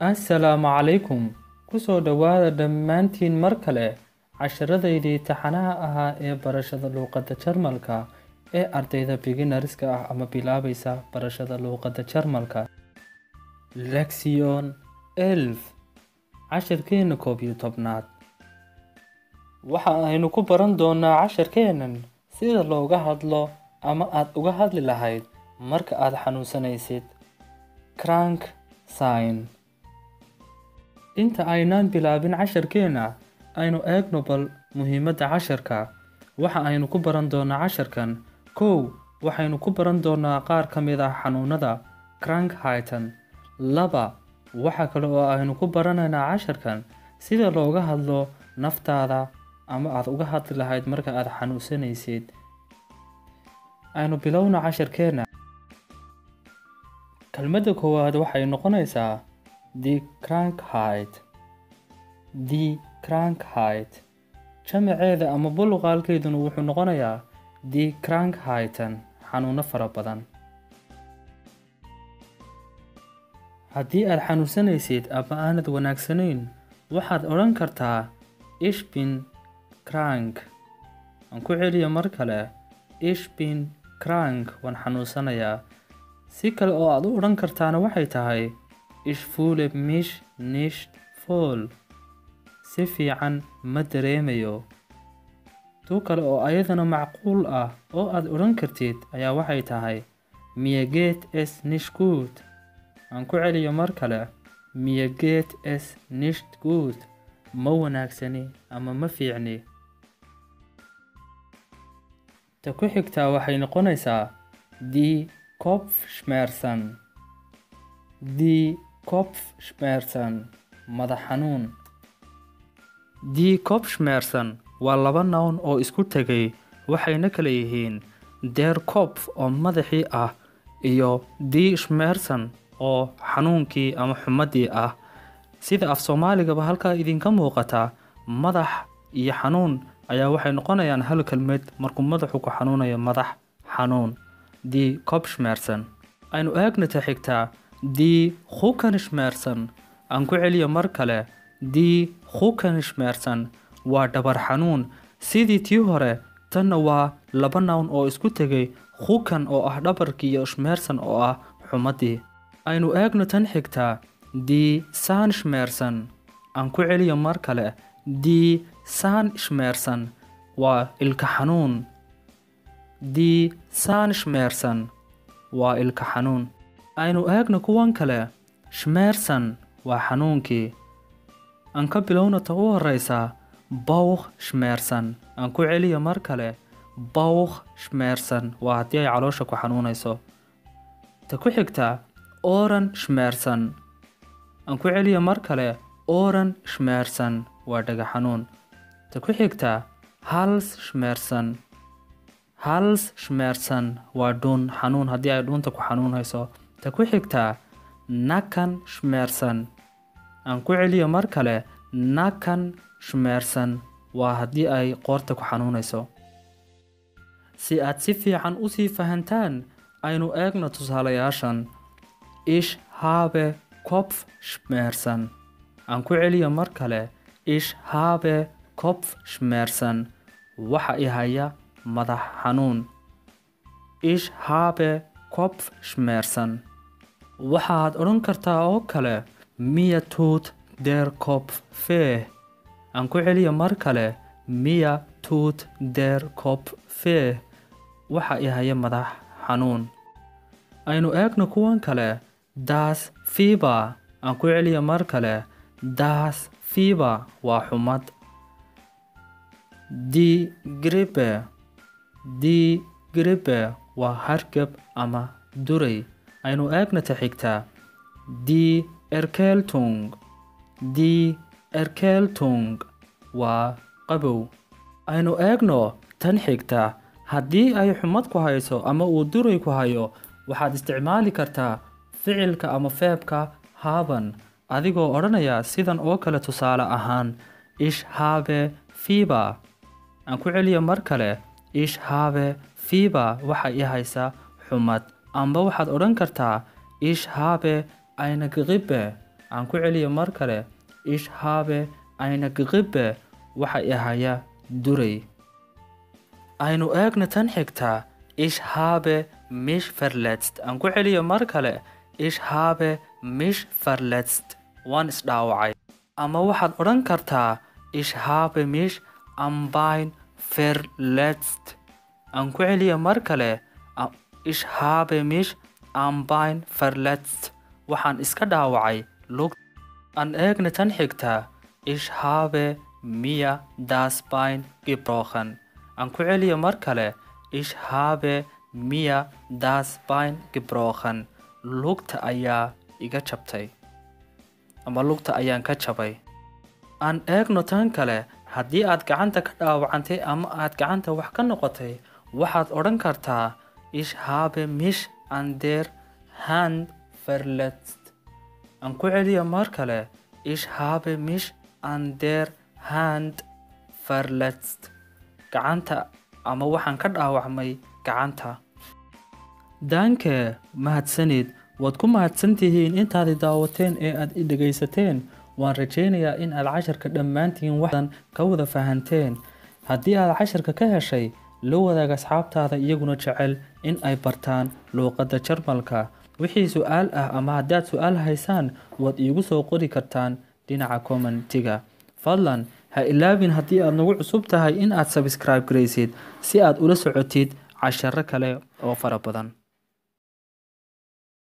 assalaamu calaykum ku soo dhowaada dhammaantiin mar kale casharadaydii taxanaha ahaa ee barashada luuqadda jarmalka ee ardayda beginariska ah ama bilaabaysa barashada luuqadda jarmalka. Lexion elf cashirkeenna koob iyo tobnaad. Waxa aynu ku baran doonaa casharkeennan sida looga hadlo ama aad uga hadli lahayd marka aad xanuunsanaysid. Crank sign inta aynaan bilaabin casharkeenna aynu eegno bal muhiimadda casharka. Waxa aynu ku baran doonaa casharkan. Kow waxaynu ku baran doonaa qaar ka mid ah xanuunada crankhiten laba waxa kale oo aynu ku baranaynaa casharkan. Sida looga hadlo naftaada ama aad uga hadli lahayd marka aad xanuunsanaysid. Aynu bilowna casharkeenna kelmadda koowaad waxay noqonaysaa the crankhite the crankhite jamaceeda ama buluqaalkeeduna wuxuu noqonayaa the crankhiten xanuuno fara badan. Haddii aad xanuunsanaysid ama aanad wanaagsanayn waxaad odhan kartaa ishbin crank. Aan ku celiya mar kale ishbin crank waan xanuunsanayaa. Si kale oo aad u odhan kartaana waxay tahay ishfule mish nisht fool. Si fiican ma dareemayo. Tuu kale oo ayadana macquul ah oo aad odhan kartid ayaa waxay tahay miyageet es nish guud aan ku celiyo mar kale miyageet es nisht guud ma wanaagsani ama ma fiicni? Ta ku xigtaa waxay noqonaysaa the kopfschmerzen the kopfschmerzen madax xanuun the kopfschmerzen waa laba nown oo isku tegay waxayna kala yihiin der kopf oo madaxii ah iyo the schmerzen oo xanuunkii ama xumadii ah. Sida af soomaaligaba halkaa idinka muuqata madax iyo xanuun ayaa waxay noqonayaan hal kelmed markuu madaxu ku xanuunayo madax xanuun. The kopschmerzen aynu eegnata xigtaa the hukanschmerzen aan ku celiyo mar kale the hukanschmerzen waa dhabar xanuun. Sidii tii hore tanna waa laba nown oo isku tegay hukan oo ah dhabarkii iyo schmerzen oo ah xumadii. Aynu eegno tan xigtaa the sanschmerzen aan ku celiyo mar kale the sanschmerzen waa ilka xanuun. The sanschmerzen waa ilka xanuun aynu eegno kuwan kale schmerzen waa xanuunkii. Aan ka bilowna ta u horeysaa bawkh schmerzen. Aan ku celiyo mar kale bawkh schmerzen waa haddii ay caloosha ku xanuunayso. Ta ku xigtaa oran schmerzen. Aan ku celiyo mar kale oran schmerzen waa dhaga xanuun. Ta ku xigtaa hals schmerzen. Hals schmerzen waa dhuun xanuun haddii ay dhuunta ku xanuunayso ta ku xigtaa nakan schmerzen aan ku celiyo mar kale nakan schmerzen waa haddii ay qoorta ku xanuunayso. Si aad si fiican u sii fahantaan aynu eegno tusaalayaashan. Ish habe kopf schmerzen aan ku celiyo mar kale ish habe kopf schmerzen waxa i haya madax xanuun. Ish habe kopf schmerzen waxaad odhan kartaa oo kale miya tuut der kopf fee. Aan ku celiyo mar kale miya tuut der kopf fee. Waxa i haya madax xanuun. Aynu eegno kuwan kale das fiba aan ku celiyo mar kale das fiba waa xumad. Di gribe di gribe waa hargab ama duray aynu eegnata xigtaa di erkeltung di erkeltung waa qabow. Aynu eegno tan xigtaa haddii ay xumad ku hayso ama uu duray ku hayo waxaad isticmaali kartaa ficilka ama feebka haaban adigoo odhanaya sidan oo kale tusaale ahaan ish habe fiba aan ku celiya mar kale ish habe fiba waxa i haysa xumad amba waxaad odhan kartaa ish habe eine grippe aan ku celiyo mar kale ich habe eine Grippe waxa i haya duray. Aynu eegna tan xigtaa ich habe mich verletzt aan ku celiyo mar kale ich habe mich verletzt waan isdhaawacay ama waxaad odhan kartaa ich habe mich am Bein verletzt aan ku celiyo mar kale ich habe mich am Bein verletzt. Waxaan iska dhaawacay. Lug aan eegna tan xigtaa ich habe mir das Bein gebrochen. Aan ku celiyo mar kale. Ich habe mir das Bein gebrochen. Lugta ayaa iga jabtay. Ama lugta ayaan ka jabay. Aan eegno tan kale. Haddii aad gacanta ka dhaawacantay ama aad gacanta wax ka noqotay waxaad odhan kartaa ich habe mich an der hand verletzt. Aan ku celiyo mar kale ich habe mich an der hand verletzt. Gacanta ama waxaan ka dhaawacmay gacanta. Daanke mahadsanid. Waad ku mahadsantihiin intaad daawateen ee aad i dhegaysateen waan rajaynayaa in aad casharka dhammaantiin waxdan ka wada fahanteen. Haddii aad casharka ka heshay la wadaag asxaabtaada iyaguna jecel in ay bartaan luuqadda jarmalka. Wixii su'aal ah ama haddii aad su'aal haysaan waad iigu soo qori kartaan dhinaca commentiga fadlan ha ilaabin haddii aad nagu cusub tahay in aad sabscribe garaysid si aad ula socotid casharo kale oo fara badan